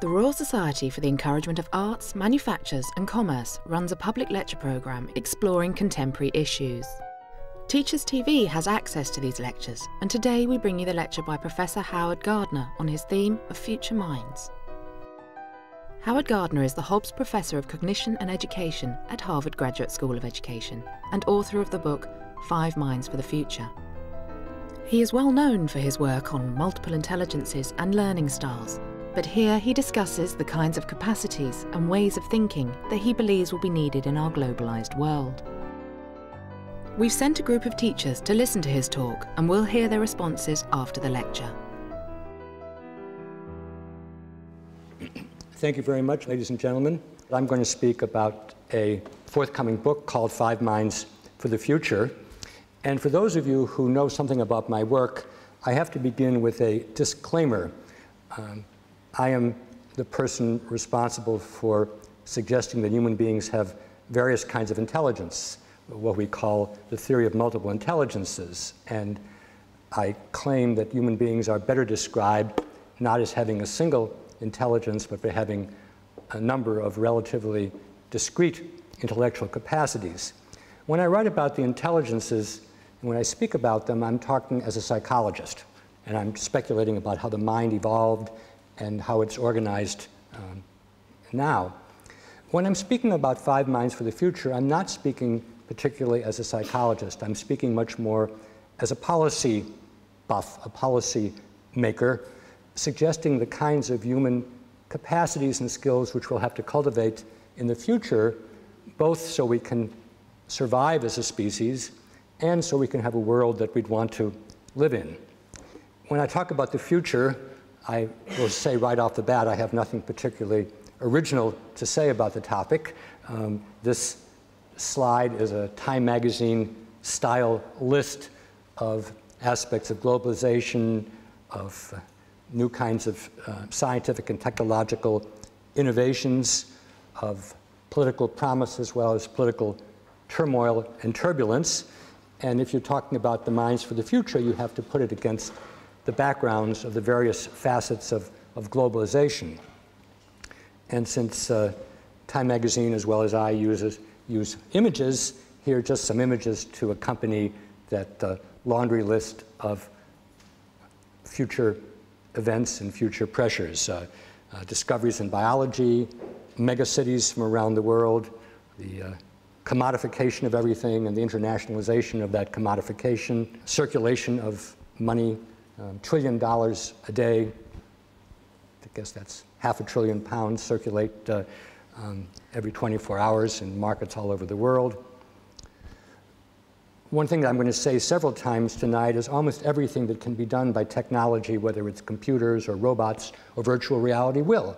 The Royal Society for the Encouragement of Arts, Manufactures and Commerce runs a public lecture programme exploring contemporary issues. Teachers TV has access to these lectures, and today we bring you the lecture by Professor Howard Gardner on his theme of Future Minds. Howard Gardner is the Hobbs Professor of Cognition and Education at Harvard Graduate School of Education and author of the book Five Minds for the Future. He is well known for his work on multiple intelligences and learning styles, but here he discusses the kinds of capacities and ways of thinking that he believes will be needed in our globalised world. We've sent a group of teachers to listen to his talk and we'll hear their responses after the lecture. Thank you very much, ladies and gentlemen. I'm going to speak about a forthcoming book called Five Minds for the Future. And for those of you who know something about my work, I have to begin with a disclaimer. Um, I am the person responsible for suggesting that human beings have various kinds of intelligence, what we call the theory of multiple intelligences. And I claim that human beings are better described not as having a single intelligence, but by having a number of relatively discrete intellectual capacities. When I write about the intelligences, and when I speak about them, I'm talking as a psychologist, and I'm speculating about how the mind evolved and how it's organized um, now. When I'm speaking about five minds for the future, I'm not speaking particularly as a psychologist. I'm speaking much more as a policy buff, a policy maker, suggesting the kinds of human capacities and skills which we'll have to cultivate in the future, both so we can survive as a species and so we can have a world that we'd want to live in. When I talk about the future, I will say right off the bat, I have nothing particularly original to say about the topic. Um, this slide is a Time magazine style list of aspects of globalization, of uh, new kinds of uh, scientific and technological innovations, of political promise as well as political turmoil and turbulence. And if you're talking about the minds for the future, you have to put it against the backgrounds of the various facets of, of globalization. And since uh, Time Magazine, as well as I, uses, use images, here are just some images to accompany that uh, laundry list of future events and future pressures. Uh, uh discoveries in biology, megacities from around the world, the uh, commodification of everything and the internationalization of that commodification, circulation of money um, trillion dollars a day. I guess that's half a trillion pounds circulate uh, um, every 24 hours in markets all over the world. One thing that I'm going to say several times tonight is almost everything that can be done by technology, whether it's computers or robots or virtual reality, will.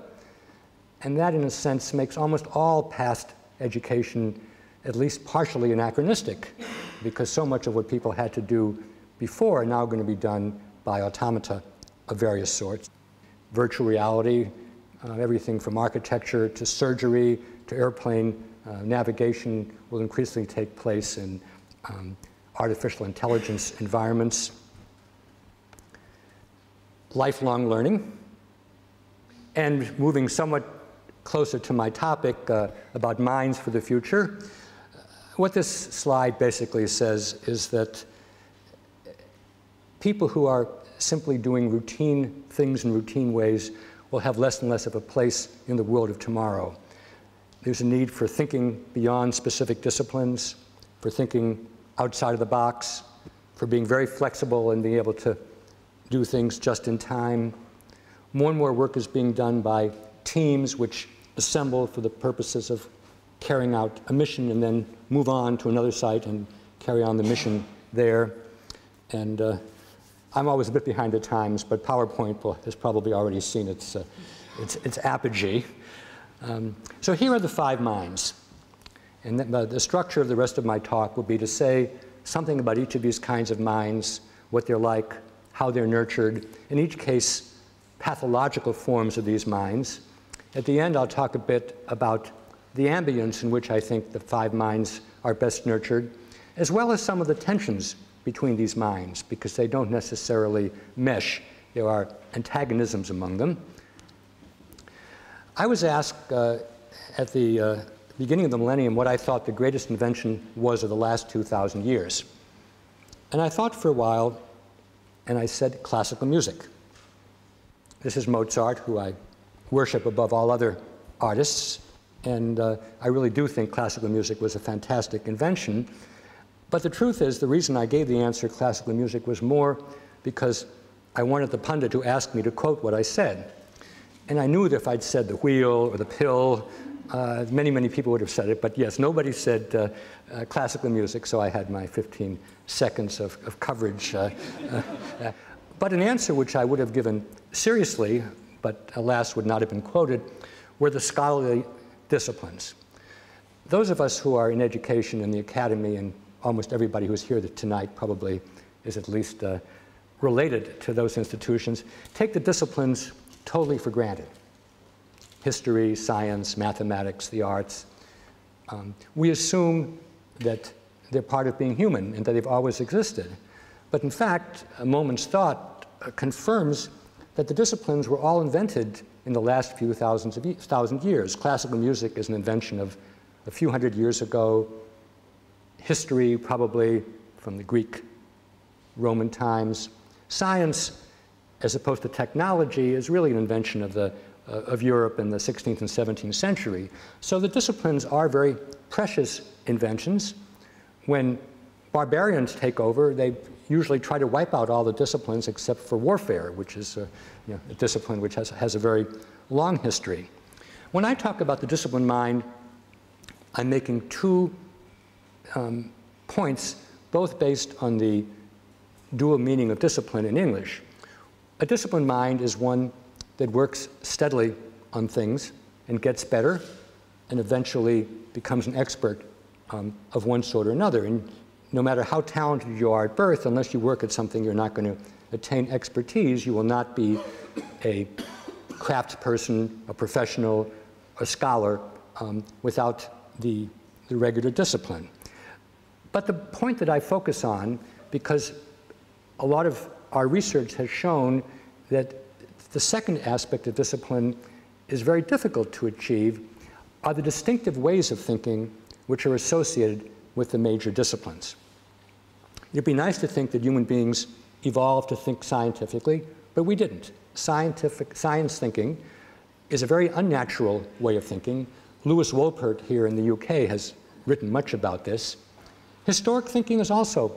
And that, in a sense, makes almost all past education at least partially anachronistic, because so much of what people had to do before are now going to be done by automata of various sorts. Virtual reality, uh, everything from architecture to surgery to airplane uh, navigation will increasingly take place in um, artificial intelligence environments. Lifelong learning. And moving somewhat closer to my topic uh, about minds for the future, what this slide basically says is that people who are simply doing routine things in routine ways will have less and less of a place in the world of tomorrow. There's a need for thinking beyond specific disciplines, for thinking outside of the box, for being very flexible and being able to do things just in time. More and more work is being done by teams which assemble for the purposes of carrying out a mission and then move on to another site and carry on the mission there. And uh, I'm always a bit behind the times, but PowerPoint has probably already seen its, uh, its, its apogee. Um, so here are the five minds. And the, the structure of the rest of my talk will be to say something about each of these kinds of minds, what they're like, how they're nurtured, in each case, pathological forms of these minds. At the end, I'll talk a bit about the ambience in which I think the five minds are best nurtured, as well as some of the tensions between these minds because they don't necessarily mesh. There are antagonisms among them. I was asked uh, at the uh, beginning of the millennium what I thought the greatest invention was of the last 2,000 years. And I thought for a while, and I said classical music. This is Mozart, who I worship above all other artists, and uh, I really do think classical music was a fantastic invention. But the truth is, the reason I gave the answer classical music was more because I wanted the pundit to ask me to quote what I said. And I knew that if I'd said the wheel or the pill, uh, many, many people would have said it. But yes, nobody said uh, uh, classical music, so I had my 15 seconds of, of coverage. Uh, uh, uh, but an answer which I would have given seriously, but alas would not have been quoted, were the scholarly disciplines. Those of us who are in education in the academy, and almost everybody who's here tonight probably is at least related to those institutions, take the disciplines totally for granted history, science, mathematics, the arts. Um, we assume that they're part of being human and that they've always existed. But in fact, a moment's thought uh, confirms that the disciplines were all invented in the last few thousands of thousand years. Classical music is an invention of a few hundred years ago. History, probably from the Greek, Roman times. Science, as opposed to technology, is really an invention of the uh, of Europe in the 16th and 17th century. So the disciplines are very precious inventions. When barbarians take over, they usually try to wipe out all the disciplines except for warfare, which is a, you know, a discipline which has, has a very long history. When I talk about the discipline mind, I'm making two um, points, both based on the dual meaning of discipline in English. A disciplined mind is one that works steadily on things and gets better and eventually becomes an expert um, of one sort or another. And no matter how talented you are at birth, unless you work at something you're not going to attain expertise, you will not be a craft person, a professional, a scholar um, without the, the regular discipline. But the point that I focus on, because a lot of our research has shown that the second aspect of discipline is very difficult to achieve are the distinctive ways of thinking which are associated with the major disciplines. It'd be nice to think that human beings evolved to think scientifically, but we didn't. Scientific, science thinking is a very unnatural way of thinking. Lewis Wolpert here in the UK has written much about this. Historic thinking is also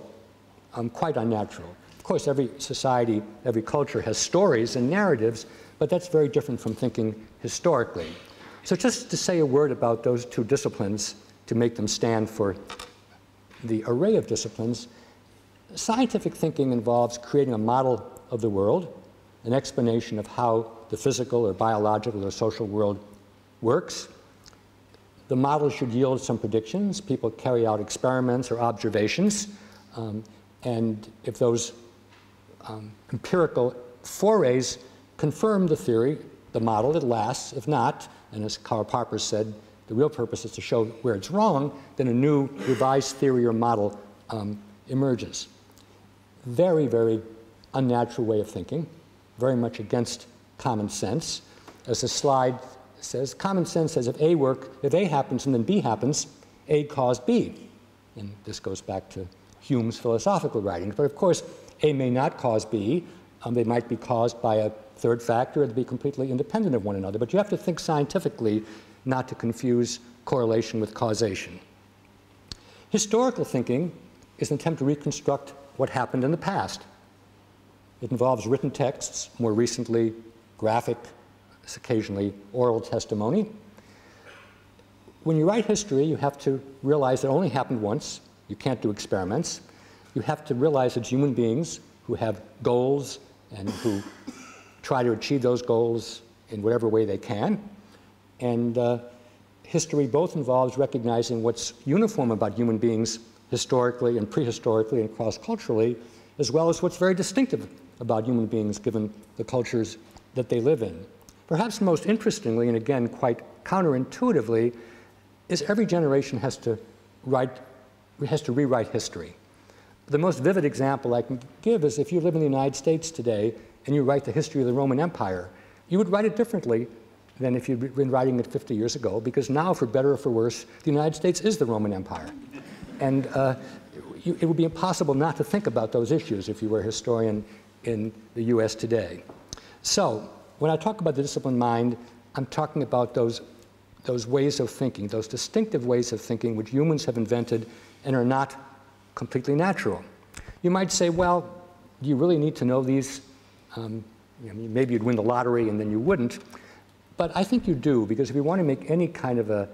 um, quite unnatural Of course, every society, every culture has stories and narratives, but that's very different from thinking historically. So just to say a word about those two disciplines to make them stand for the array of disciplines, scientific thinking involves creating a model of the world, an explanation of how the physical or biological or social world works. The model should yield some predictions. People carry out experiments or observations. Um, and if those um, empirical forays confirm the theory, the model, it lasts. If not, and as Karl Popper said, the real purpose is to show where it's wrong, then a new revised theory or model um, emerges. Very, very unnatural way of thinking, very much against common sense. As the slide says, common sense says if A work, if A happens and then B happens, A caused B. And this goes back to Hume's philosophical writings. But of course, a may not cause B. Um, they might be caused by a third factor and be completely independent of one another. But you have to think scientifically not to confuse correlation with causation. Historical thinking is an attempt to reconstruct what happened in the past. It involves written texts, more recently graphic, occasionally oral testimony. When you write history, you have to realize it only happened once. You can't do experiments you have to realize it's human beings who have goals and who try to achieve those goals in whatever way they can. And uh, history both involves recognizing what's uniform about human beings historically and prehistorically and cross-culturally, as well as what's very distinctive about human beings given the cultures that they live in. Perhaps most interestingly, and again quite counterintuitively, is every generation has to write, has to rewrite history. The most vivid example I can give is if you live in the United States today and you write the history of the Roman Empire, you would write it differently than if you'd been writing it 50 years ago, because now, for better or for worse, the United States is the Roman Empire. And uh, you, it would be impossible not to think about those issues if you were a historian in the US today. So, when I talk about the disciplined mind, I'm talking about those, those ways of thinking, those distinctive ways of thinking which humans have invented and are not completely natural. You might say, well, do you really need to know these? Um, you know, maybe you'd win the lottery and then you wouldn't. But I think you do, because if you want to make any kind of a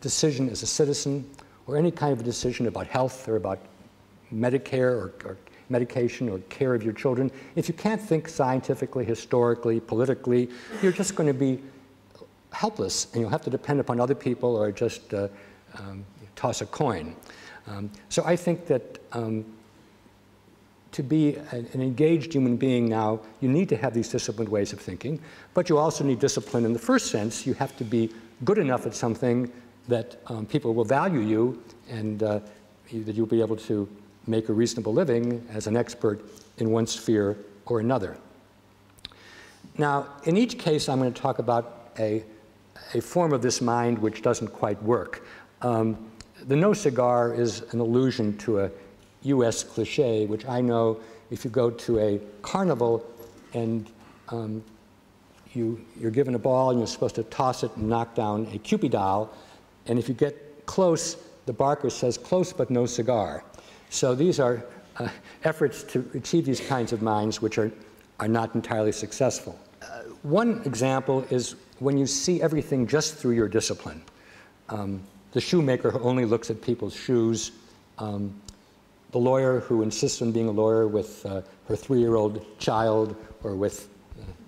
decision as a citizen, or any kind of a decision about health or about Medicare or, or medication or care of your children, if you can't think scientifically, historically, politically, you're just going to be helpless and you'll have to depend upon other people or just uh, um, toss a coin. Um, so I think that um, to be an, engaged human being now, you need to have these disciplined ways of thinking, but you also need discipline in the first sense. You have to be good enough at something that um, people will value you and uh, that you'll be able to make a reasonable living as an expert in one sphere or another. Now, in each case, I'm going to talk about a, a form of this mind which doesn't quite work. Um, the no cigar is an allusion to a US cliche, which I know if you go to a carnival and um, you, you're given a ball and you're supposed to toss it and knock down a Kewpie doll, and if you get close, the barker says, close but no cigar. So these are uh, efforts to achieve these kinds of minds which are, are not entirely successful. Uh, one example is when you see everything just through your discipline. Um, the shoemaker who only looks at people's shoes, um, the lawyer who insists on being a lawyer with uh, her three-year-old child or with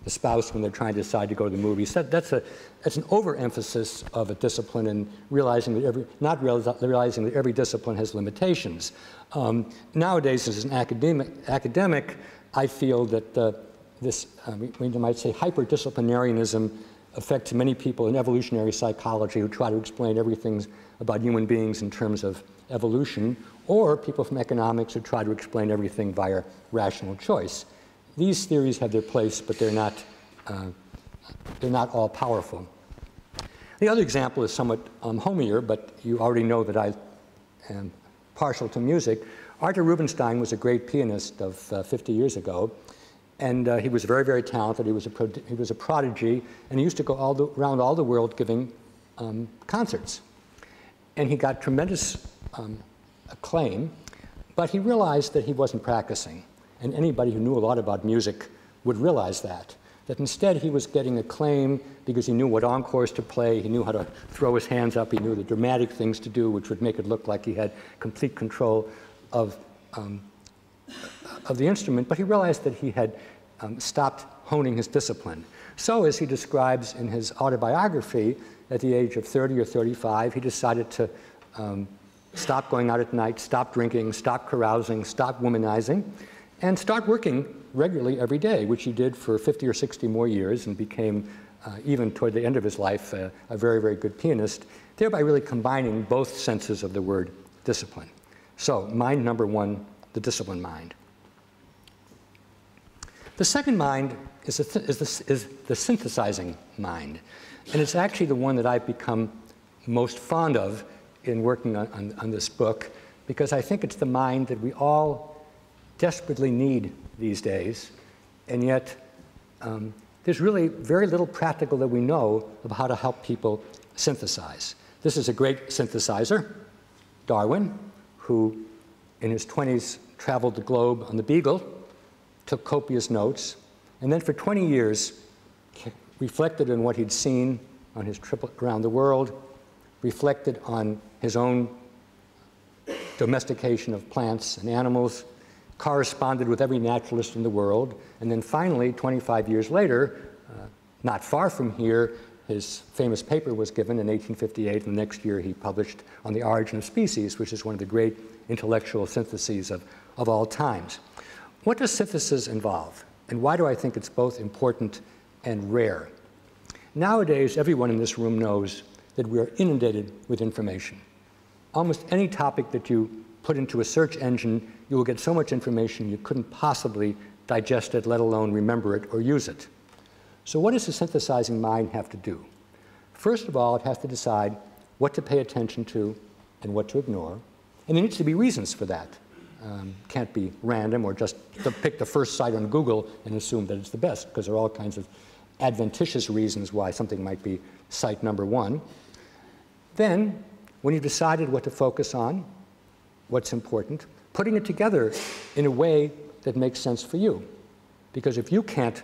the spouse when they're trying to decide to go to the movies. That, that's, a, that's an overemphasis of a discipline and realizing that every, not realizing that every discipline has limitations. Um, nowadays, as an academic, academic, I feel that uh, this, uh, we, might say, hyperdisciplinarianism affects many people in evolutionary psychology who try to explain everything about human beings in terms of evolution, or people from economics who try to explain everything via rational choice. These theories have their place, but they're not, uh, they're not all powerful. The other example is somewhat um, homier, but you already know that I am partial to music. Arthur Rubinstein was a great pianist of uh, 50 years ago, and uh, he was very, very talented. He was a, he was a prodigy, and he used to go all the, around all the world giving um, concerts. And he got tremendous um, acclaim, but he realized that he wasn't practicing. And anybody who knew a lot about music would realize that. That instead he was getting acclaim because he knew what encores to play, he knew how to throw his hands up, he knew the dramatic things to do, which would make it look like he had complete control of, um, of the instrument. But he realized that he had um, stopped honing his discipline. So, as he describes in his autobiography, at the age of 30 or 35, he decided to um, stop going out at night, stop drinking, stop carousing, stop womanizing, and start working regularly every day, which he did for 50 or 60 more years and became, uh, even toward the end of his life, uh, a very, very good pianist, thereby really combining both senses of the word discipline. So, mind number one, the disciplined mind. The second mind is the, is, the, is the synthesizing mind. And it's actually the one that I've become most fond of in working on, on, on this book because I think it's the mind that we all desperately need these days, and yet um, there's really very little practical that we know of how to help people synthesize. This is a great synthesizer, Darwin, who in his 20s traveled the globe on the Beagle, took copious notes, and then for 20 years reflected on what he'd seen on his trip around the world, reflected on his own domestication of plants and animals, corresponded with every naturalist in the world, and then finally, 25 years later, uh, not far from here, his famous paper was given in 1858, and the next year he published On the Origin of Species, which is one of the great intellectual syntheses of, of all times. What does synthesis involve? And why do I think it's both important and rare? Nowadays, everyone in this room knows that we are inundated with information. Almost any topic that you put into a search engine, you will get so much information you couldn't possibly digest it, let alone remember it or use it. So what does the synthesizing mind have to do? First of all, it has to decide what to pay attention to and what to ignore. And there needs to be reasons for that. Um, can't be random or just pick the first site on Google and assume that it's the best, because there are all kinds of adventitious reasons why something might be site number one. Then, when you've decided what to focus on, what's important, putting it together in a way that makes sense for you. Because if you can't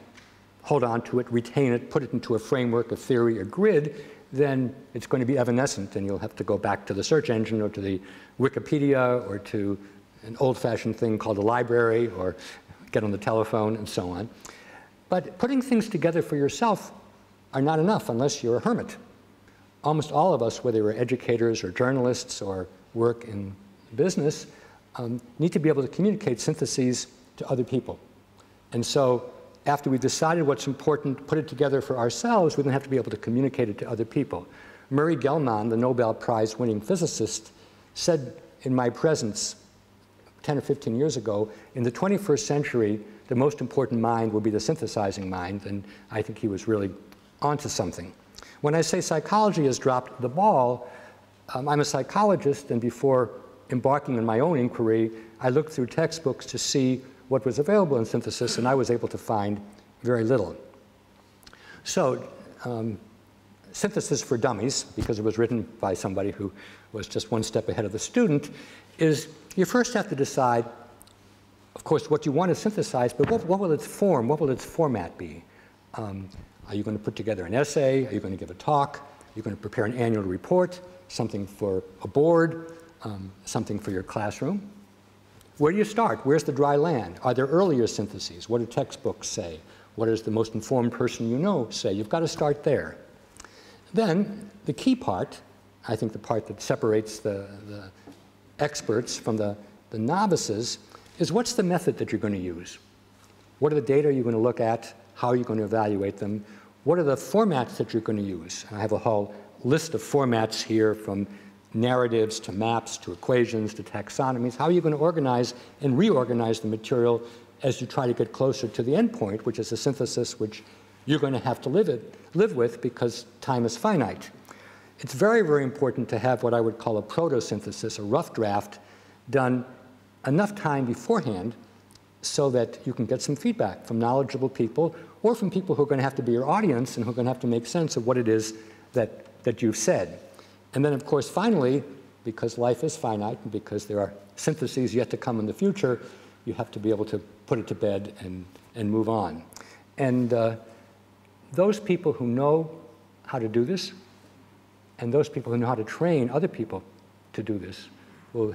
hold on to it, retain it, put it into a framework, a theory, a grid, then it's going to be evanescent and you'll have to go back to the search engine or to the Wikipedia or to an old-fashioned thing called a library or get on the telephone and so on. But putting things together for yourself are not enough unless you're a hermit. Almost all of us, whether we're educators or journalists or work in business, um, need to be able to communicate syntheses to other people. And so after we've decided what's important, put it together for ourselves, we then have to be able to communicate it to other people. Murray Gell-Mann, the Nobel Prize winning physicist, said in my presence 10 or 15 years ago, in the 21st century, the most important mind will be the synthesizing mind, and I think he was really onto something. When I say psychology has dropped the ball, um, I'm a psychologist, and before embarking on my own inquiry, I looked through textbooks to see what was available in synthesis, and I was able to find very little. So, um, Synthesis for Dummies, because it was written by somebody who was just one step ahead of the student, is you first have to decide, of course, what you want to synthesize, but what, what will its form, what will its format be? Um, are you going to put together an essay? Are you going to give a talk? Are you going to prepare an annual report? Something for a board? Um, something for your classroom? Where do you start? Where's the dry land? Are there earlier syntheses? What do textbooks say? What does the most informed person you know say? You've got to start there. Then, the key part, I think the part that separates the, the experts from the, the novices, is what's the method that you're going to use? What are the data you're going to look at? How are you going to evaluate them? What are the formats that you're going to use? I have a whole list of formats here from narratives to maps to equations to taxonomies. How are you going to organize and reorganize the material as you try to get closer to the endpoint, which is a synthesis which you're going to have to live, it, live with because time is finite. It's very, very important to have what I would call a proto-synthesis, a rough draft, done enough time beforehand so that you can get some feedback from knowledgeable people or from people who are going to have to be your audience and who are going to have to make sense of what it is that, that you've said. And then, of course, finally, because life is finite and because there are syntheses yet to come in the future, you have to be able to put it to bed and, and move on. And uh, those people who know how to do this and those people who know how to train other people to do this will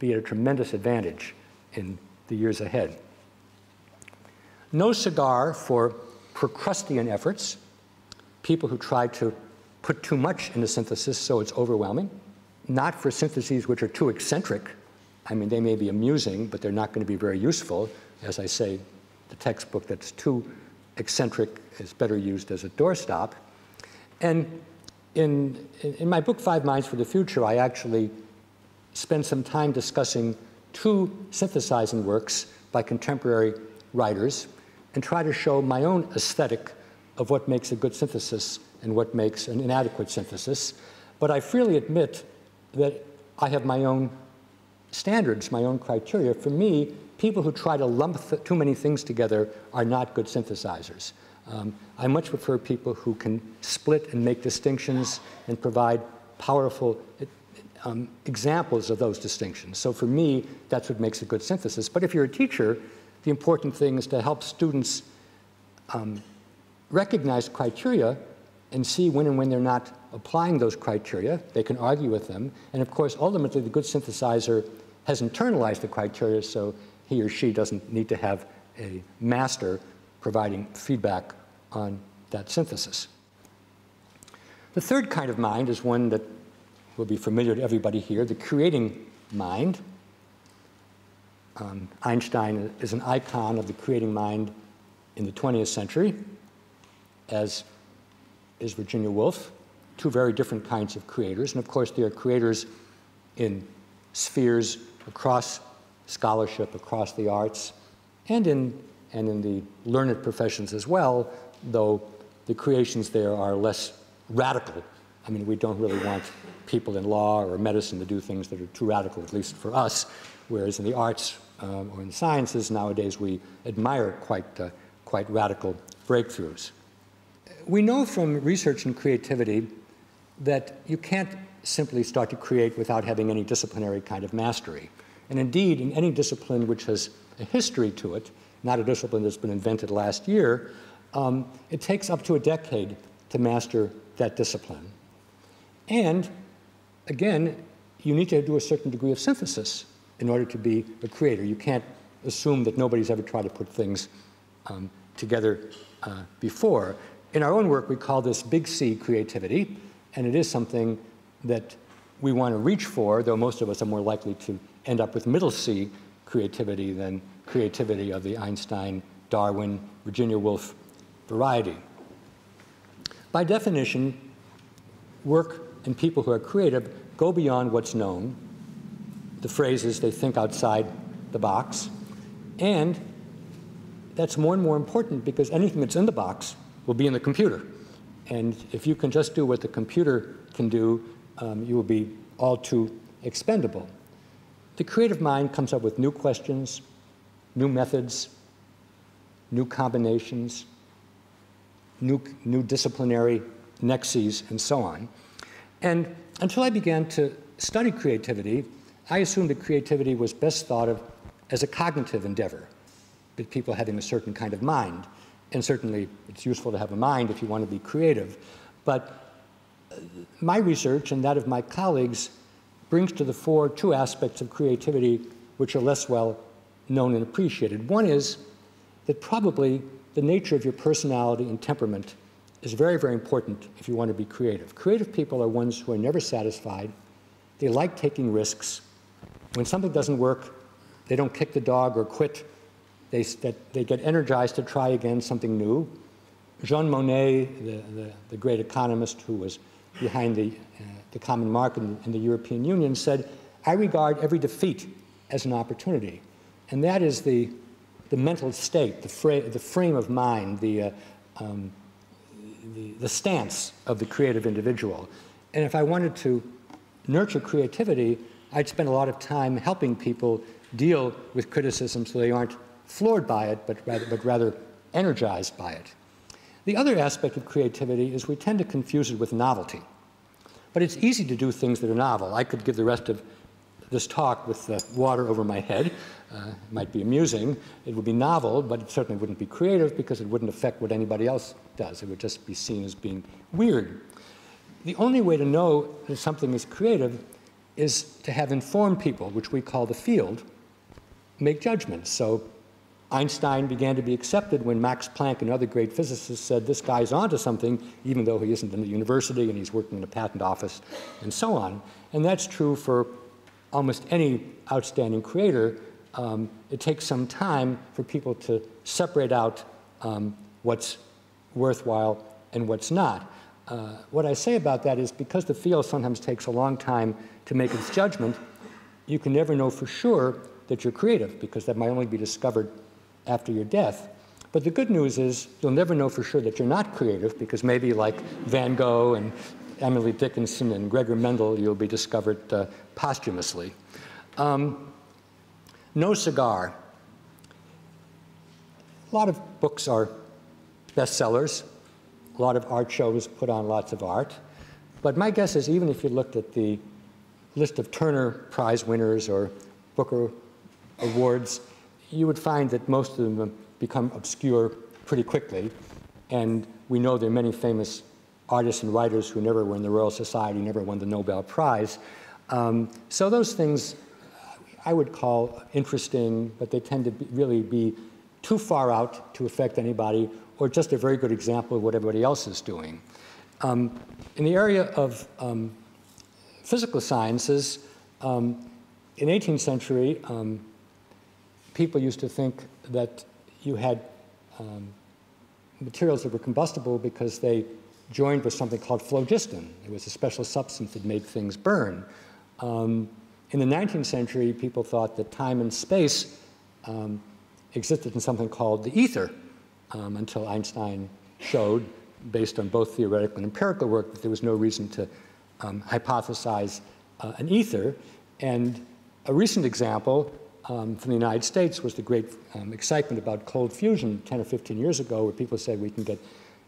be at a tremendous advantage in the years ahead. No cigar for Procrustean efforts, people who try to put too much into synthesis so it's overwhelming, not for syntheses which are too eccentric. I mean, they may be amusing, but they're not going to be very useful. As I say, the textbook that's too eccentric is better used as a doorstop. And in, in my book, Five Minds for the Future, I actually spend some time discussing two synthesizing works by contemporary writers and try to show my own aesthetic of what makes a good synthesis and what makes an inadequate synthesis. But I freely admit that I have my own standards, my own criteria. For me, people who try to lump too many things together are not good synthesizers. Um, I much prefer people who can split and make distinctions and provide powerful um, examples of those distinctions. So for me, that's what makes a good synthesis. But if you're a teacher, the important thing is to help students um, recognize criteria and see when and when they're not applying those criteria. They can argue with them. And of course, ultimately, the good synthesizer has internalized the criteria, so he or she doesn't need to have a master providing feedback on that synthesis. The third kind of mind is one that will be familiar to everybody here, the creating mind. Um, Einstein is an icon of the creating mind in the 20th century, as is Virginia Woolf, two very different kinds of creators. And of course, they are creators in spheres across scholarship, across the arts, and in, and in the learned professions as well, though the creations there are less radical. I mean, we don't really want people in law or medicine to do things that are too radical, at least for us, whereas in the arts um, or in the sciences nowadays we admire quite, uh, quite radical breakthroughs. We know from research and creativity that you can't simply start to create without having any disciplinary kind of mastery. And indeed, in any discipline which has a history to it, not a discipline that's been invented last year, um, it takes up to a decade to master that discipline. And again, you need to do a certain degree of synthesis in order to be a creator. You can't assume that nobody's ever tried to put things um, together uh, before. In our own work, we call this big C creativity, and it is something that we want to reach for, though most of us are more likely to end up with middle C creativity than creativity of the Einstein, Darwin, Virginia Woolf variety. By definition, work and people who are creative go beyond what's known. The phrase is they think outside the box. And that's more and more important because anything that's in the box will be in the computer. And if you can just do what the computer can do, um, you will be all too expendable. The creative mind comes up with new questions, new methods, new combinations, new, new disciplinary nexes, and so on. And until I began to study creativity, I assumed that creativity was best thought of as a cognitive endeavor, with people having a certain kind of mind. And certainly it's useful to have a mind if you want to be creative. But uh, my research and that of my colleagues brings to the fore two aspects of creativity which are less well known and appreciated. One is that probably the nature of your personality and temperament is very, very important if you want to be creative. Creative people are ones who are never satisfied. They like taking risks. When something doesn't work, they don't kick the dog or quit. They, they get energized to try again something new. Jean Monnet, the, the, the great economist who was behind the, uh, the common market in, in the European Union, said, I regard every defeat as an opportunity. And that is the, the mental state, the, fra the frame of mind, the, uh, um, the, the stance of the creative individual. And if I wanted to nurture creativity, I'd spend a lot of time helping people deal with criticism so they aren't floored by it, but rather, but rather energized by it. The other aspect of creativity is we tend to confuse it with novelty. But it's easy to do things that are novel. I could give the rest of this talk with the water over my head. Uh, it might be amusing. It would be novel, but it certainly wouldn't be creative because it wouldn't affect what anybody else does. It would just be seen as being weird. The only way to know that something is creative is to have informed people, which we call the field, make judgments. So Einstein began to be accepted when Max Planck and other great physicists said this guy's onto something, even though he isn't in the university and he's working in a patent office and so on. And that's true for almost any outstanding creator um, it takes some time for people to separate out um, what's worthwhile and what's not. Uh, what I say about that is because the field sometimes takes a long time to make its judgment, you can never know for sure that you're creative because that might only be discovered after your death. But the good news is you'll never know for sure that you're not creative because maybe like Van Gogh and Emily Dickinson and Gregor Mendel, you'll be discovered uh, posthumously. Um, no cigar. A lot of books are bestsellers. A lot of art shows put on lots of art. But my guess is even if you looked at the list of Turner Prize winners or Booker Awards, you would find that most of them become obscure pretty quickly. And we know there are many famous artists and writers who never were in the Royal Society, never won the Nobel Prize. Um, so those things I would call interesting, but they tend to be, really be too far out to affect anybody, or just a very good example of what everybody else is doing. Um, in the area of um, physical sciences, um, in 18th century, um, people used to think that you had um, materials that were combustible because they joined with something called phlogiston. It was a special substance that made things burn. Um, in the 19th century, people thought that time and space um, existed in something called the ether um, until Einstein showed, based on both theoretical and empirical work, that there was no reason to um, hypothesize uh, an ether. And a recent example um, from the United States was the great um, excitement about cold fusion 10 or 15 years ago, where people said we can get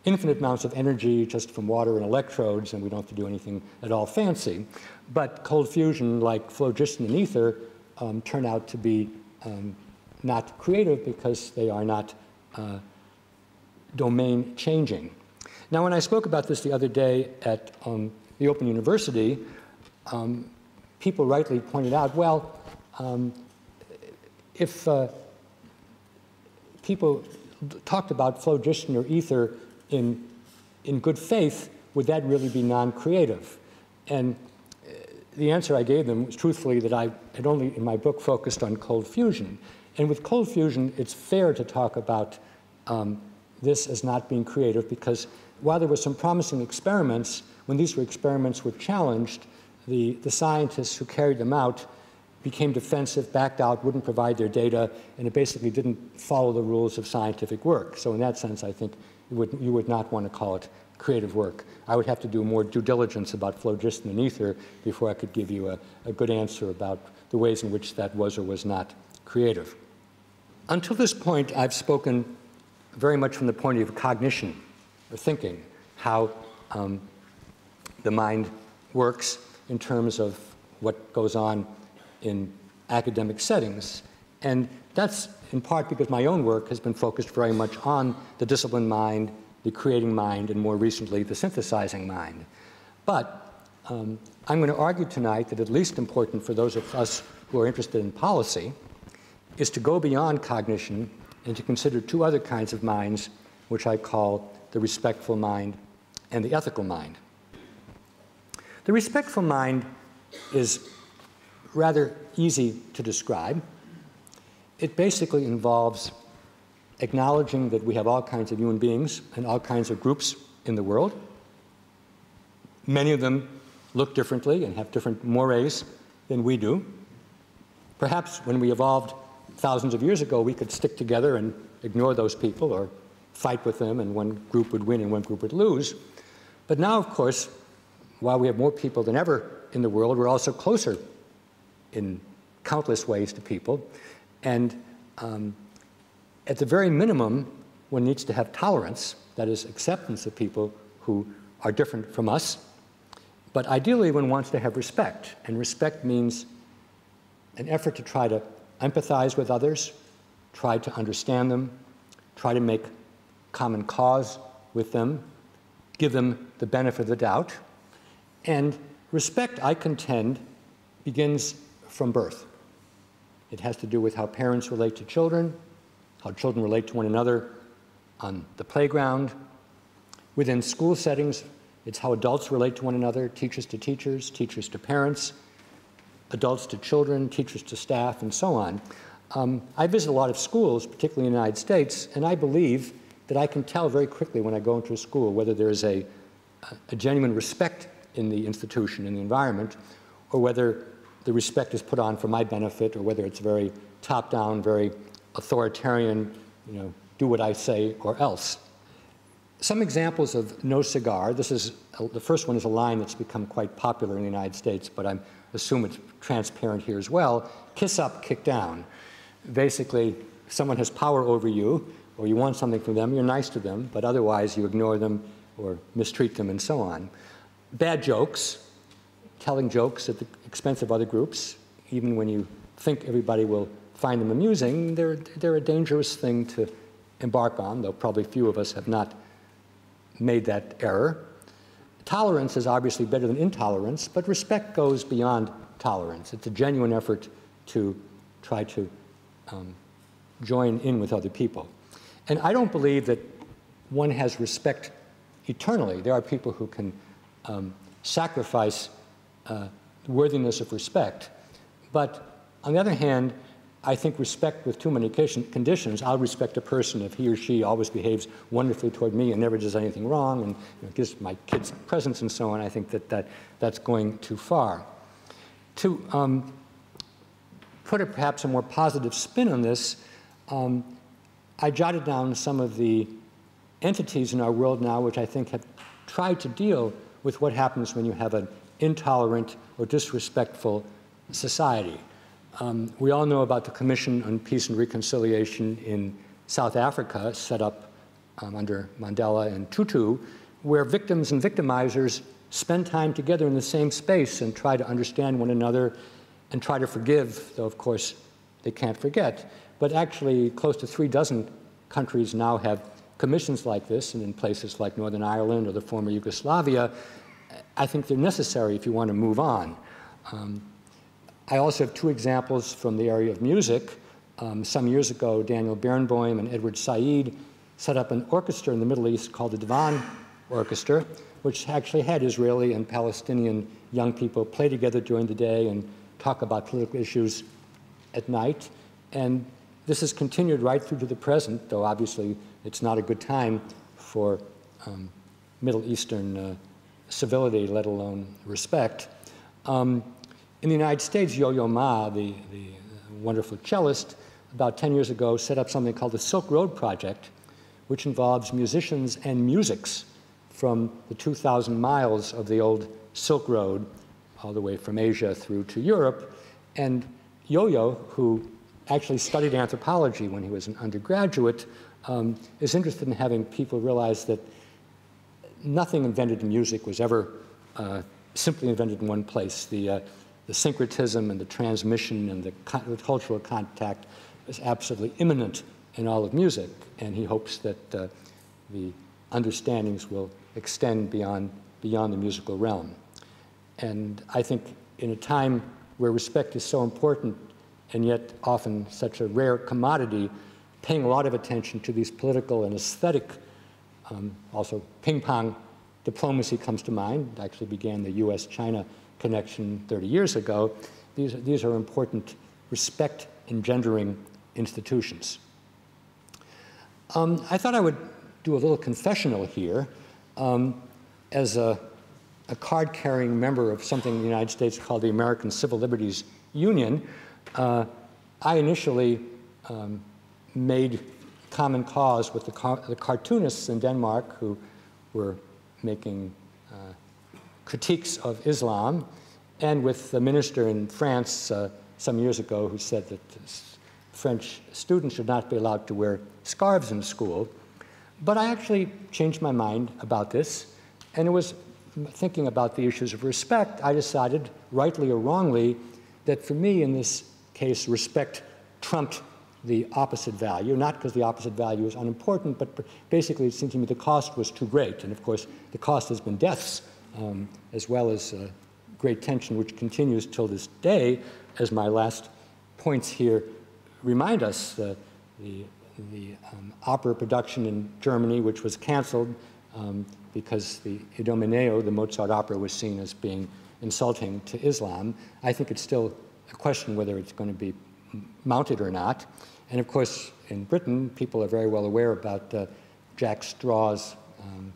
infinite amounts of energy just from water and electrodes, and we don't have to do anything at all fancy. But cold fusion, like phlogiston and ether, um, turn out to be um, not creative because they are not uh, domain changing. Now, when I spoke about this the other day at um, the Open University, um, people rightly pointed out, well, um, if uh, people talked about phlogiston or ether in, in good faith, would that really be non-creative? And uh, the answer I gave them was truthfully that I had only in my book focused on cold fusion. And with cold fusion, it's fair to talk about um, this as not being creative because while there were some promising experiments, when these were experiments were challenged, the, the scientists who carried them out became defensive, backed out, wouldn't provide their data, and it basically didn't follow the rules of scientific work. So in that sense, I think you would, you would not want to call it creative work. I would have to do more due diligence about phlogiston and ether before I could give you a, a good answer about the ways in which that was or was not creative. Until this point, I've spoken very much from the point of of cognition or thinking, how um, the mind works in terms of what goes on in academic settings. And that's in part because my own work has been focused very much on the disciplined mind, the creating mind, and more recently, the synthesizing mind. But um, I'm going to argue tonight that at least important for those of us who are interested in policy is to go beyond cognition and to consider two other kinds of minds, which I call the respectful mind and the ethical mind. The respectful mind is rather easy to describe. It basically involves acknowledging that we have all kinds of human beings and all kinds of groups in the world. Many of them look differently and have different mores than we do. Perhaps when we evolved thousands of years ago, we could stick together and ignore those people or fight with them, and one group would win and one group would lose. But now, of course, while we have more people than ever in the world, we're also closer in countless ways to people. And um, at the very minimum, one needs to have tolerance, that is, acceptance of people who are different from us. But ideally, one wants to have respect, and respect means an effort to try to empathize with others, try to understand them, try to make common cause with them, give them the benefit of the doubt. And respect, I contend, begins from birth. It has to do with how parents relate to children, how children relate to one another on the playground. Within school settings, it's how adults relate to one another, teachers to teachers, teachers to parents, adults to children, teachers to staff, and so on. Um, I visit a lot of schools, particularly in the United States, and I believe that I can tell very quickly when I go into a school whether there is a, a genuine respect in the institution, in the environment, or whether the respect is put on for my benefit or whether it's very top down, very authoritarian, you know, do what I say or else. Some examples of no cigar. This is the first one is a line that's become quite popular in the United States, but I assume it's transparent here as well. Kiss up, kick down. Basically, someone has power over you, or you want something from them, you're nice to them, but otherwise you ignore them or mistreat them and so on. Bad jokes, telling jokes at the expense of other groups, even when you think everybody will find them amusing, they're, they're a dangerous thing to embark on, though probably few of us have not made that error. Tolerance is obviously better than intolerance, but respect goes beyond tolerance. It's a genuine effort to try to um, join in with other people. And I don't believe that one has respect eternally. There are people who can um, sacrifice uh, worthiness of respect. But on the other hand, I think respect with too many conditions. I'll respect a person if he or she always behaves wonderfully toward me and never does anything wrong and you know, gives my kids presents and so on. I think that, that that's going too far. To um, put a, perhaps a more positive spin on this, um, I jotted down some of the entities in our world now which I think have tried to deal with what happens when you have an intolerant or disrespectful society. Um, we all know about the Commission on Peace and Reconciliation in South Africa, set up um, under Mandela and Tutu, where victims and victimizers spend time together in the same space and try to understand one another and try to forgive, though of course they can't forget. But actually, close to three dozen countries now have commissions like this, and in places like Northern Ireland or the former Yugoslavia, I think they're necessary if you want to move on. Um, I also have two examples from the area of music. Um, some years ago, Daniel Barenboim and Edward Said set up an orchestra in the Middle East called the Divan Orchestra, which actually had Israeli and Palestinian young people play together during the day and talk about political issues at night. And this has continued right through to the present, though obviously it's not a good time for um, Middle Eastern uh, civility, let alone respect. Um, in the United States, Yo-Yo Ma, the, the wonderful cellist, about 10 years ago set up something called the Silk Road Project, which involves musicians and musics from the 2,000 miles of the old Silk Road, all the way from Asia through to Europe. And Yo-Yo, who actually studied anthropology when he was an undergraduate, um, is interested in having people realize that nothing invented in music was ever uh, simply invented in one place. The, uh, the syncretism and the transmission and the, the, cultural contact is absolutely imminent in all of music, and he hopes that uh, the understandings will extend beyond, beyond the musical realm. And I think in a time where respect is so important and yet often such a rare commodity, paying a lot of attention to these political and aesthetic, um, also ping pong diplomacy comes to mind, actually began the US China connection 30 years ago. These, these are important respect engendering institutions. Um, I thought I would do a little confessional here. Um, as a, a card carrying member of something in the United States called the American Civil Liberties Union, uh, I initially um, made common cause with the, car the, cartoonists in Denmark who were making uh, critiques of Islam, and with the minister in France uh, some years ago who said that French students should not be allowed to wear scarves in school. But I actually changed my mind about this, and it was thinking about the issues of respect, I decided, rightly or wrongly, that for me in this case, respect trumped the opposite value, not because the opposite value is unimportant, but basically it seemed to me the cost was too great. And of course, the cost has been deaths, um, as well as uh, great tension, which continues till this day, as my last points here remind us. Uh, the the um, opera production in Germany, which was canceled um, because the Idomeneo, the Mozart opera, was seen as being insulting to Islam. I think it's still a question whether it's going to be mounted or not. And of course, in Britain, people are very well aware about uh, Jack Straw's um,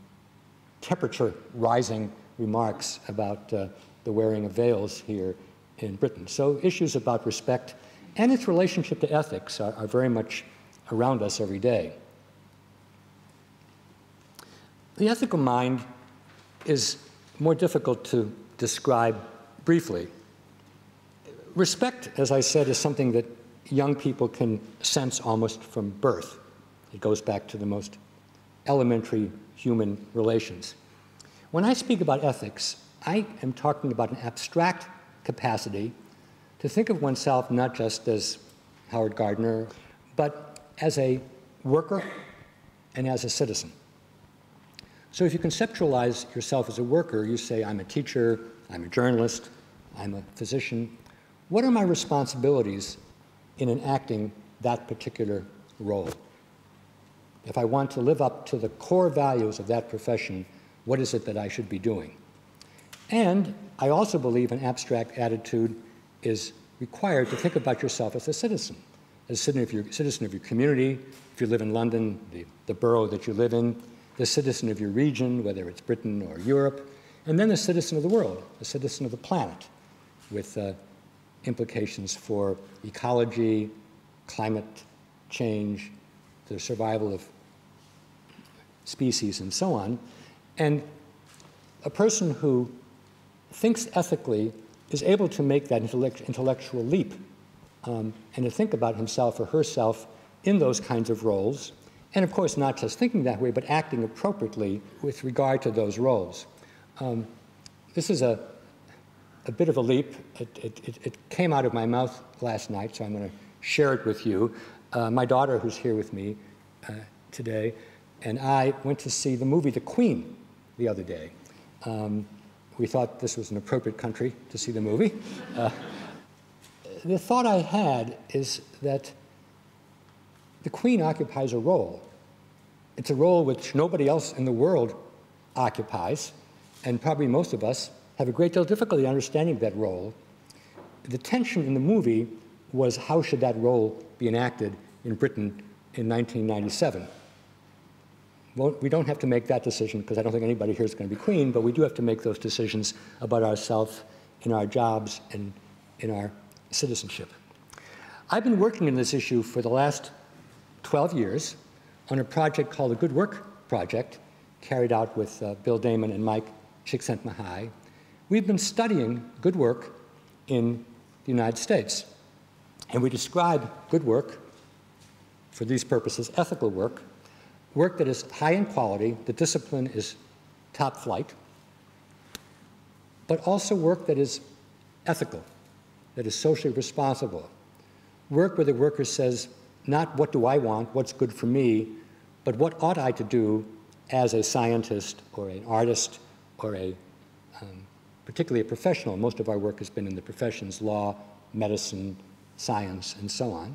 temperature rising remarks about uh, the wearing of veils here in Britain. So issues about respect and its relationship to ethics are, are very much around us every day. The ethical mind is more difficult to describe briefly. Respect, as I said, is something that young people can sense almost from birth. It goes back to the most elementary human relations. When I speak about ethics, I am talking about an abstract capacity to think of oneself not just as Howard Gardner, but as a worker and as a citizen. So if you conceptualize yourself as a worker, you say, I'm a teacher, I'm a journalist, I'm a physician. What are my responsibilities in enacting that particular role? If I want to live up to the core values of that profession, what is it that I should be doing? And I also believe an abstract attitude is required to think about yourself as a citizen, as a citizen of your, citizen of your community, if you live in London, the, the borough that you live in, the citizen of your region, whether it's Britain or Europe, and then the citizen of the world, the citizen of the planet, with uh, implications for ecology, climate change, the survival of species, and so on. And a person who thinks ethically is able to make that intellect intellectual leap um, and to think about himself or herself in those kinds of roles. And of course, not just thinking that way, but acting appropriately with regard to those roles. Um, this is a, a bit of a leap. It, it, it, came out of my mouth last night, so I'm going to share it with you. Uh, my daughter, who's here with me uh, today, and I went to see the movie The Queen the other day. Um, we thought this was an appropriate country to see the movie. Uh, the thought I had is that the Queen occupies a role. It's a role which nobody else in the world occupies, and probably most of us have a great deal of difficulty understanding that role. The tension in the movie was how should that role be enacted in Britain in 1997. Well, we don't have to make that decision because I don't think anybody here is going to be queen, but we do have to make those decisions about ourselves in our jobs and in our citizenship. I've been working on this issue for the last 12 years on a project called the Good Work Project, carried out with uh, Bill Damon and Mike Csikszentmihalyi. We've been studying good work in the United States. And we describe good work, for these purposes, ethical work, work that is high in quality, the discipline is top flight, but also work that is ethical, that is socially responsible. Work where the worker says, not what do I want, what's good for me, but what ought I to do as a scientist or an artist or a, particularly a professional. Most of our work has been in the professions, law, medicine, science, and so on.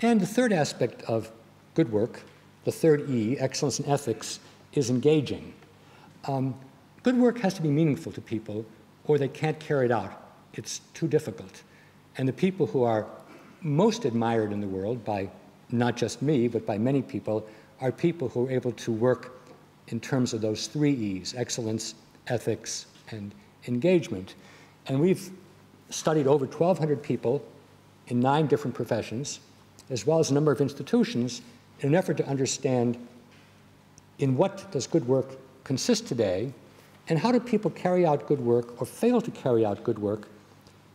And the third aspect of good work, the third E, excellence in ethics, is engaging. Um, good work has to be meaningful to people or they can't carry it out. It's too difficult. And the people who are most admired in the world by not just me, but by many people, are people who are able to work in terms of those three E's, excellence, ethics, and engagement. And we've studied over 1,200 people in nine different professions, as well as a number of institutions, in an effort to understand in what does good work consist today, and how do people carry out good work or fail to carry out good work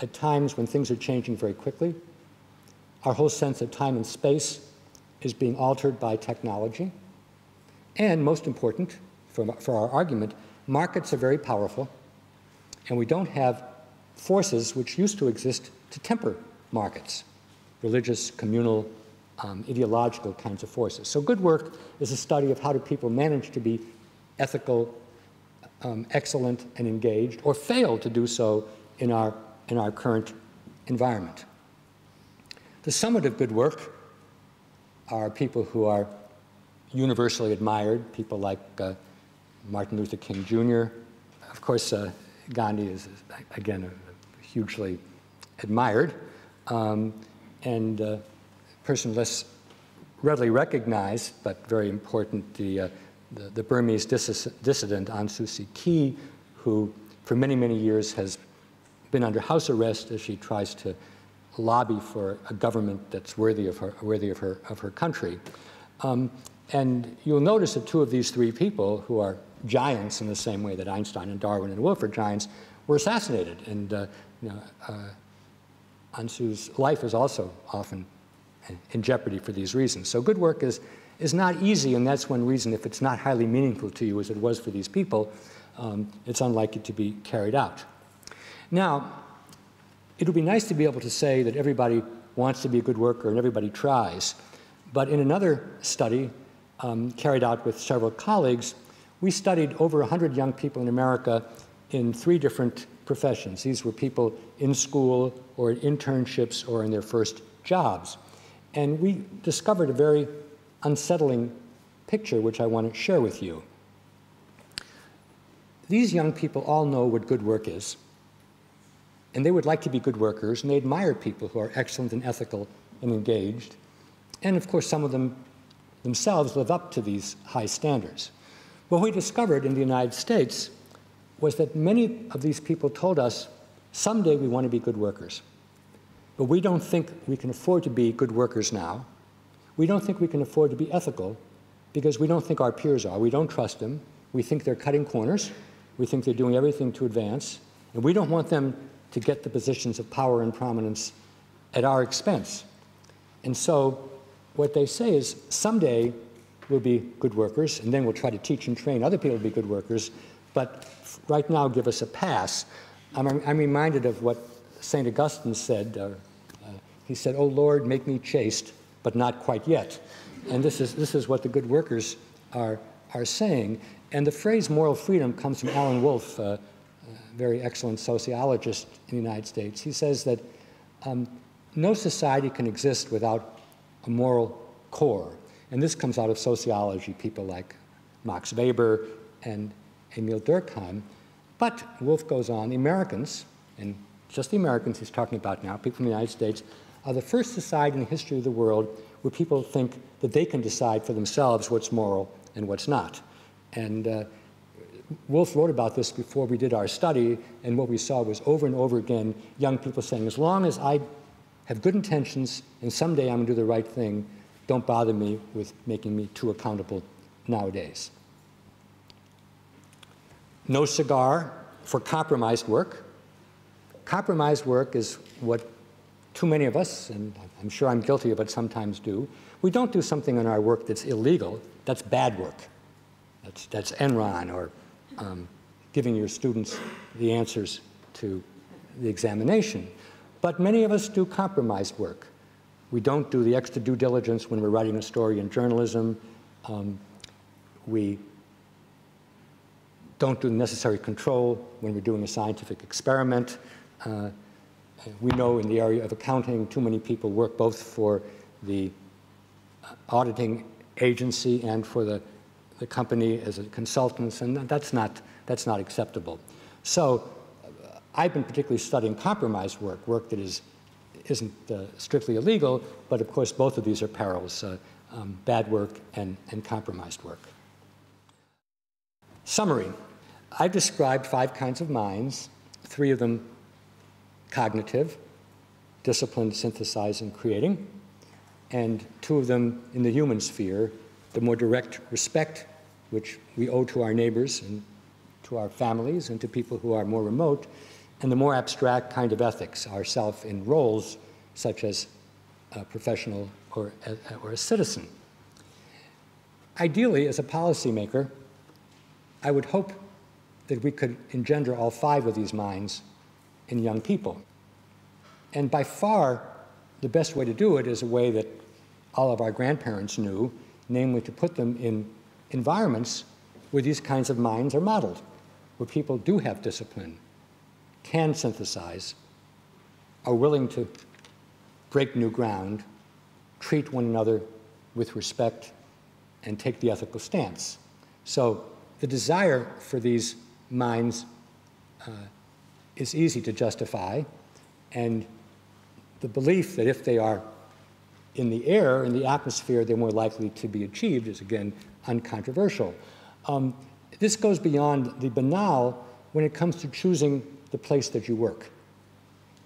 at times when things are changing very quickly. Our whole sense of time and space is being altered by technology. And most important, for, for our argument, markets are very powerful, and we don't have forces which used to exist to temper markets, religious, communal, um, ideological kinds of forces. So good work is a study of how do people manage to be ethical, um, excellent, and engaged, or fail to do so in our, in our current environment. The summit of good work are people who are universally admired, people like uh, Martin Luther King Jr. Of course, uh, Gandhi is, again, hugely admired um, and uh, person less readily recognized, but very important, the, uh, the, the, Burmese dis dissident Aung Suu Kyi, who for many, many years has been under house arrest as she tries to lobby for a government that's worthy of her, worthy of her, of her country. Um, and you'll notice that two of these three people, who are giants in the same way that Einstein and Darwin and Wolff are giants, were assassinated. And uh, you know, uh, Aung Suu's life is also often in jeopardy for these reasons. So good work is, is not easy, and that's one reason if it's not highly meaningful to you as it was for these people, um, it's unlikely to be carried out. Now, it would be nice to be able to say that everybody wants to be a good worker and everybody tries. But in another study um, carried out with several colleagues, we studied over 100 young people in America in three different professions. These were people in school or in internships or in their first jobs. And we discovered a very unsettling picture, which I want to share with you. These young people all know what good work is, and they would like to be good workers, and they admire people who are excellent and ethical and engaged. And of course, some of them themselves live up to these high standards. What we discovered in the United States was that many of these people told us, someday we want to be good workers. But we don't think we can afford to be good workers now. We don't think we can afford to be ethical, because we don't think our peers are. We don't trust them. We think they're cutting corners. We think they're doing everything to advance. And we don't want them to get the positions of power and prominence at our expense. And so what they say is someday we'll be good workers, and then we'll try to teach and train other people to be good workers, but right now give us a pass. I'm, I'm reminded of what St. Augustine said. Uh, uh, he said, Oh Lord, make me chaste, but not quite yet. And this is, this is what the good workers are, are saying. And the phrase moral freedom comes from Alan Wolfe, uh, a very excellent sociologist in the United States. He says that um, no society can exist without a moral core. And this comes out of sociology, people like Max Weber and Émile Durkheim. But Wolfe goes on, the Americans, and just the Americans he's talking about now, people from the United States, are the first society in the history of the world where people think that they can decide for themselves what's moral and what's not. And uh, Wolfe wrote about this before we did our study, and what we saw was over and over again young people saying, as long as I have good intentions and someday I'm going to do the right thing, don't bother me with making me too accountable nowadays. No cigar for compromised work. Compromised work is what too many of us, and I'm sure I'm guilty of it, sometimes do. We don't do something in our work that's illegal, that's bad work. That's, that's Enron or um, giving your students the answers to the examination. But many of us do compromised work. We don't do the extra due diligence when we're writing a story in journalism. Um, we don't do the necessary control when we're doing a scientific experiment. Uh, we know in the area of accounting, too many people work both for the auditing agency and for the, the company as a consultants, and that's not, that's not acceptable. So uh, I've been particularly studying compromised work, work that is, isn't uh, strictly illegal, but of course both of these are perils, uh, um, bad work and, and compromised work. Summary. I've described five kinds of minds, three of them cognitive, disciplined, synthesizing, and creating, and two of them in the human sphere, the more direct respect which we owe to our neighbors and to our families and to people who are more remote, and the more abstract kind of ethics, ourself in roles such as a professional or a, or a citizen. Ideally, as a policymaker, I would hope that we could engender all five of these minds in young people. And by far, the best way to do it is a way that all of our grandparents knew, namely to put them in environments where these kinds of minds are modeled, where people do have discipline, can synthesize, are willing to break new ground, treat one another with respect, and take the ethical stance. So the desire for these minds uh, is easy to justify, and the belief that if they are in the air, in the atmosphere, they're more likely to be achieved is again uncontroversial. Um, this goes beyond the banal when it comes to choosing the place that you work.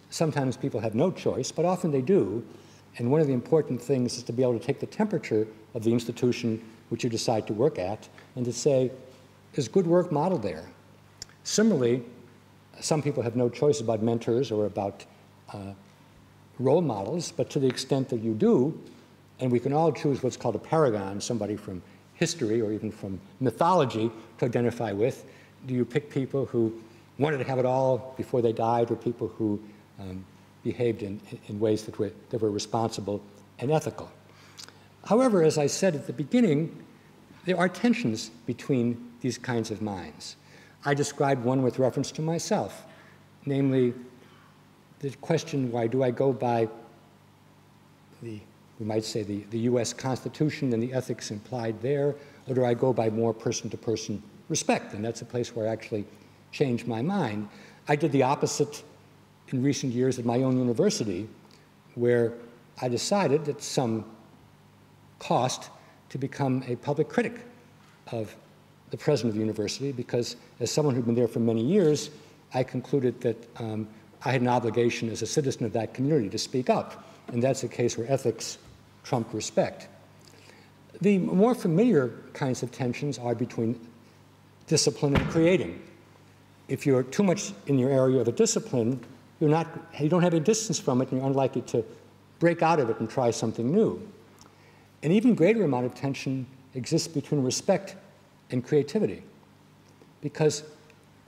Sometimes people have no choice, but often they do. And one of the important things is to be able to take the temperature of the institution which you decide to work at and to say, is good work modeled there? Similarly, some people have no choice about mentors or about uh, role models, but to the extent that you do, and we can all choose what's called a paragon, somebody from history or even from mythology to identify with, do you pick people who wanted to have it all before they died were people who um, behaved in, in ways that were, that were responsible and ethical? However, as I said at the beginning, there are tensions between these kinds of minds. I described one with reference to myself, namely the question, why do I go by the, we might say, the, the US Constitution and the ethics implied there, or do I go by more person to person respect? And that's a place where actually changed my mind. I did the opposite in recent years at my own university, where I decided at some cost to become a public critic of the president of the university because as someone who'd been there for many years, I concluded that um, I had an obligation as a citizen of that community to speak up. And that's a case where ethics trumped respect. The more familiar kinds of tensions are between discipline and creating. If you're too much in your area of a discipline, you're not, you don't have any distance from it and you're unlikely to break out of it and try something new. An even greater amount of tension exists between respect and creativity because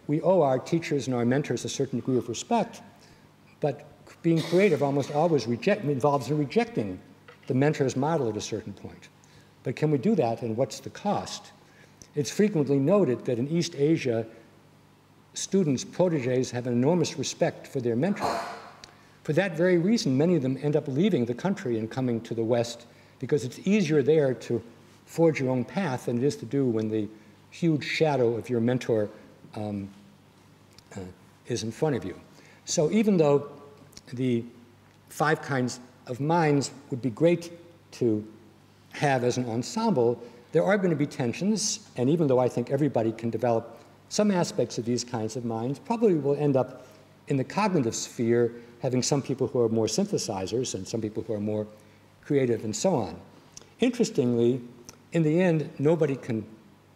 we owe our teachers and our mentors a certain degree of respect, but being creative almost always reject, involves rejecting the mentor's model at a certain point. But can we do that and what's the cost? It's frequently noted that in East Asia, students, proteges, have an enormous respect for their mentor. For that very reason, many of them end up leaving the country and coming to the West because it's easier there to forge your own path than it is to do when the huge shadow of your mentor um, uh, is in front of you. So even though the five kinds of minds would be great to have as an ensemble, there are going to be tensions, and even though I think everybody can develop some aspects of these kinds of minds, probably will end up in the cognitive sphere having some people who are more synthesizers and some people who are more creative and so on. Interestingly, in the end, nobody can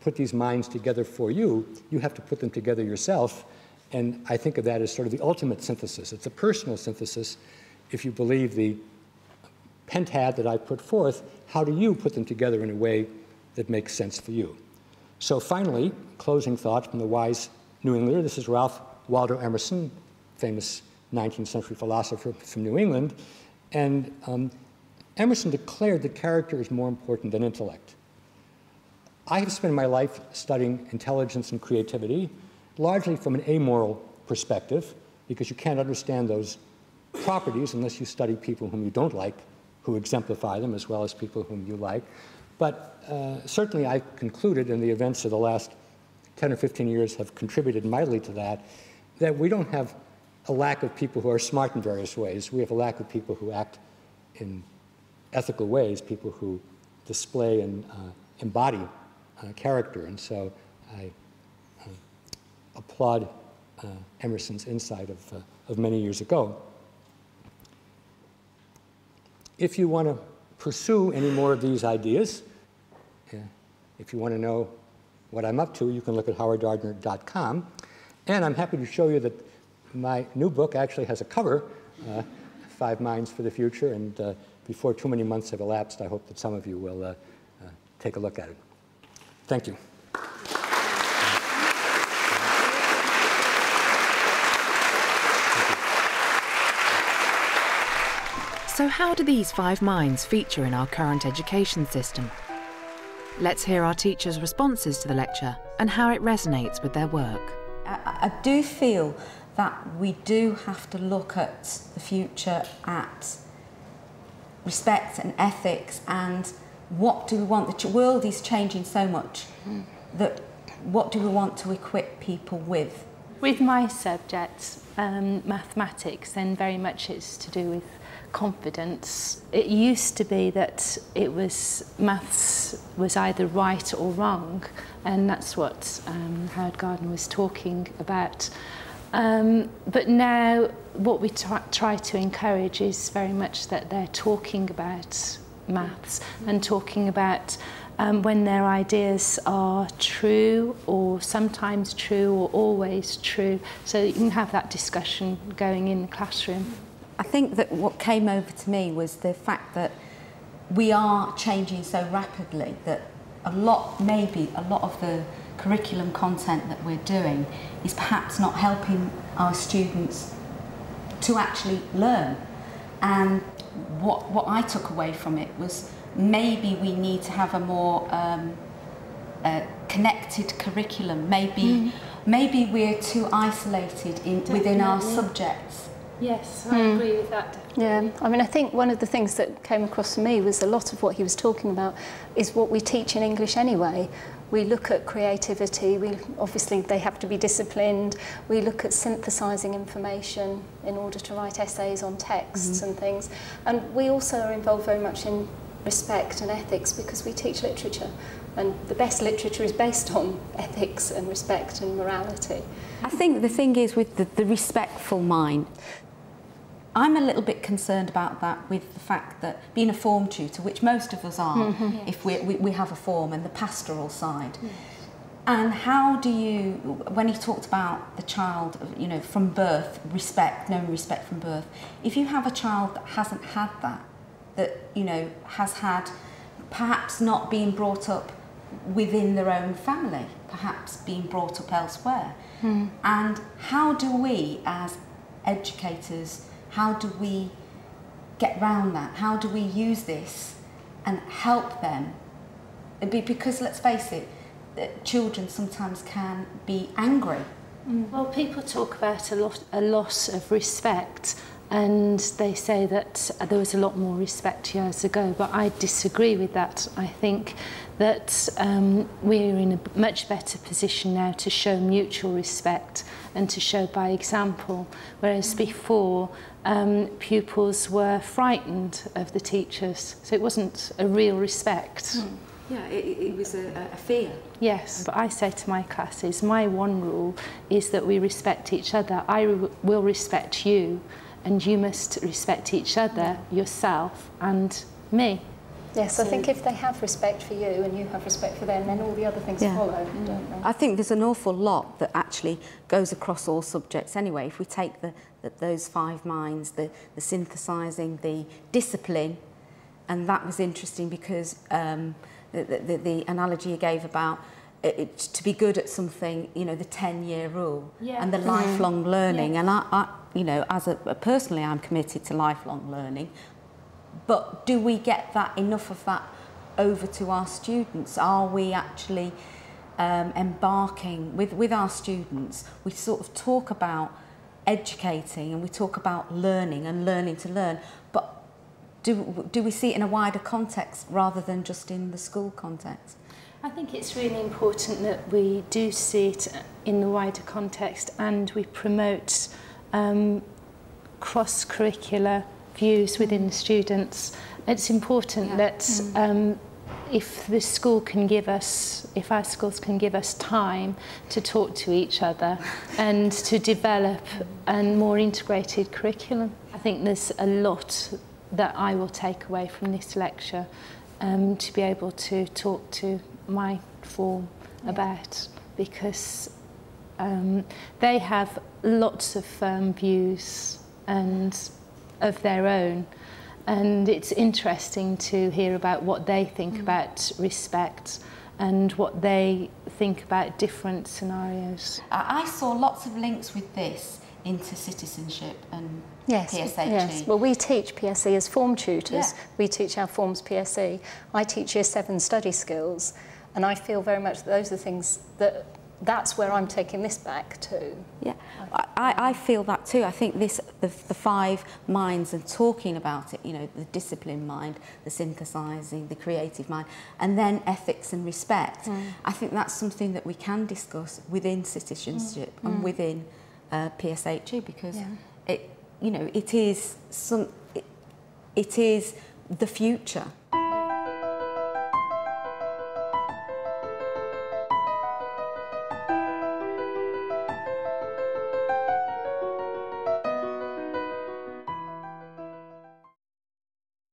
put these minds together for you. You have to put them together yourself. And I think of that as sort of the ultimate synthesis. It's a personal synthesis. If you believe the pentad that I put forth, how do you put them together in a way that makes sense for you? So finally, closing thought from the wise New Englander. This is Ralph Waldo Emerson, famous 19th century philosopher from New England. And um, Emerson declared that character is more important than intellect. I have spent my life studying intelligence and creativity, largely from an amoral perspective, because you can't understand those properties unless you study people whom you don't like, who exemplify them, as well as people whom you like. But uh, certainly I concluded, and the events of the last 10 or 15 years have contributed mightily to that, that we don't have a lack of people who are smart in various ways. We have a lack of people who act in ethical ways, people who display and uh, embody uh, character. And so I uh, applaud uh, Emerson's insight of, uh, of many years ago. If you want to pursue any more of these ideas, if you want to know what I'm up to, you can look at howardgardner.com. And I'm happy to show you that my new book actually has a cover, uh, Five Minds for the Future, and uh, before too many months have elapsed, I hope that some of you will uh, uh take a look at it. Thank you. So how do these five minds feature in our current education system? Let's hear our teachers' responses to the lecture and how it resonates with their work. I, I do feel that we do have to look at the future at respect and ethics and what do we want? The world is changing so much that what do we want to equip people with? With my subjects, um, mathematics, then very much it's to do with confidence. It used to be that it was maths was either right or wrong, and that's what um, Howard Gardner was talking about. Um, but now what we try to encourage is very much that they're talking about maths and talking about um, when their ideas are true or sometimes true or always true so you can have that discussion going in the classroom. I think that what came over to me was the fact that we are changing so rapidly that a lot, maybe a lot of the curriculum content that we're doing is perhaps not helping our students to actually learn. And what, what I took away from it was maybe we need to have a more um, uh, connected curriculum. Maybe, mm. maybe we're too isolated in, within our subjects. Yes, I mm. agree with that. Definitely. Yeah, I mean, I think one of the things that came across to me was a lot of what he was talking about is what we teach in English anyway. We look at creativity, we obviously they have to be disciplined. We look at synthesizing information in order to write essays on texts mm -hmm. and things. And we also are involved very much in respect and ethics because we teach literature and the best literature is based on ethics and respect and morality. I think the thing is with the, the respectful mind, I'm a little bit concerned about that with the fact that being a form tutor, which most of us are, mm-hmm. if we, we, we have a form, and the pastoral side. Yes. And how do you, when he talked about the child, you know, from birth, respect, knowing respect from birth, if you have a child that hasn't had that, that, you know, has had perhaps not being brought up within their own family, perhaps being brought up elsewhere, mm. and how do we as educators how do we get round that? How do we use this and help them? Because let's face it, children sometimes can be angry. Mm. Well, people talk about a, lot, a loss of respect and they say that there was a lot more respect years ago, but I disagree with that. I think that um, we're in a much better position now to show mutual respect and to show by example, whereas before um, pupils were frightened of the teachers, so it wasn't a real respect. Mm. Yeah, it, it was a, a fear. Yes, but I say to my classes, my one rule is that we respect each other. I re will respect you, and you must respect each other, yourself, and me. Yes, so I think if they have respect for you and you have respect for them, then all the other things yeah. follow, mm. don't they? I think there's an awful lot that actually goes across all subjects anyway. If we take the, the, those five minds, the, the synthesising, the discipline, and that was interesting because um, the, the, the analogy you gave about it, it, to be good at something, you know, the 10-year rule yeah. and the lifelong mm. learning. Yeah. And I, I, you know, as a, personally, I'm committed to lifelong learning. But do we get that enough of that over to our students? Are we actually um, embarking with, with our students? We sort of talk about educating and we talk about learning and learning to learn, but do, do we see it in a wider context rather than just in the school context? I think it's really important that we do see it in the wider context and we promote um, cross-curricular views within the students. It's important yeah. that mm. um, if the school can give us, if our schools can give us time to talk to each other and to develop a more integrated curriculum. I think there's a lot that I will take away from this lecture um, to be able to talk to my form yeah. about because um, they have lots of firm views and of their own. And it's interesting to hear about what they think mm. about respect and what they think about different scenarios. I saw lots of links with this into citizenship and yes, PSHE. Yes, well we teach PSE as form tutors. Yeah. We teach our forms PSE. I teach year seven study skills and I feel very much that those are things that that's where I'm taking this back to. Yeah, I, I feel that too. I think this, the, the five minds and talking about it, you know, the discipline mind, the synthesizing, the creative mind, and then ethics and respect. Mm. I think that's something that we can discuss within citizenship mm. and mm. within uh, PSHE because yeah. it, you know, it is some, it, it is the future